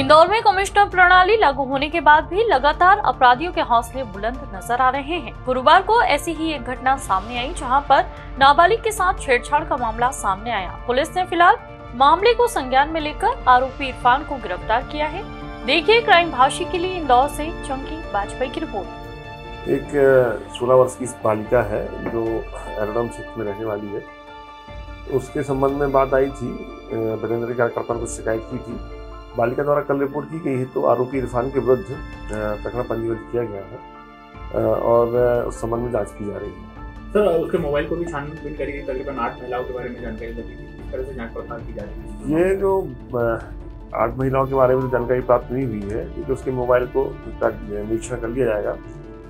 इंदौर में कमिश्नर प्रणाली लागू होने के बाद भी लगातार अपराधियों के हौसले बुलंद नज़र आ रहे हैं। गुरुवार को ऐसी ही एक घटना सामने आई, जहाँ पर नाबालिग के साथ छेड़छाड़ का मामला सामने आया। पुलिस ने फ़िलहाल मामले को संज्ञान में लेकर आरोपी इरफान को गिरफ़्तार किया है। देखिए, क्राइम भाषी के लिए इंदौर से चंकी वाजपेयी की रिपोर्ट। एक सोलह वर्ष की बालिका है, जो एरोडम क्षेत्र में रहने वाली है। उसके संबंध में बात आई थी बरेंद्र कार्यकर्ता कुछ शिकायत की थी। बालिका द्वारा कल रिपोर्ट की गई है तो आरोपी इरफान के विरुद्ध प्रकरण पंजीबद्ध किया गया है और उस संबंध में जाँच की जा रही है। सर उसके मोबाइल को भी छानबीन करी गई तकरीबन आठ महिलाओं के बारे में जानकारी लगी थी। किस तरह से जाँच पड़ताल की जा रही है? ये जो आठ महिलाओं के बारे में जो जानकारी प्राप्त नहीं हुई है क्योंकि उसके मोबाइल को निरीक्षण कर लिया जाएगा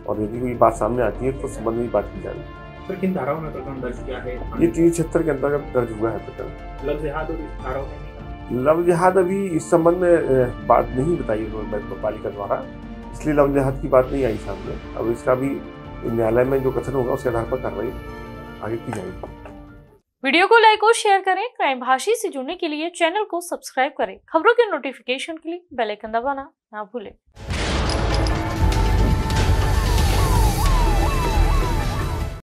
और यदि कोई बात सामने आती है तो संबंध में बात की जाएगी। सर किन धाराओं में प्रकरण दर्ज किया है? ये तीन छिहत्तर के अंतर्गत दर्ज हुआ है प्रकरण। जिहाद और इस धाराओं में लव जिहाद अभी इस संबंध में बात नहीं बताई उन्होंने बालिका द्वारा। इसलिए लव जिहाद की बात नहीं आई सामने। अब इसका भी न्यायालय में जो कथन होगा, उसके आधार पर कार्रवाई आगे की जाएगी। वीडियो को लाइक और शेयर करें। क्राइम भाषी से जुड़ने के लिए चैनल को सब्सक्राइब करें। खबरों के नोटिफिकेशन के लिए बेल आइकन दबाना ना भूलें।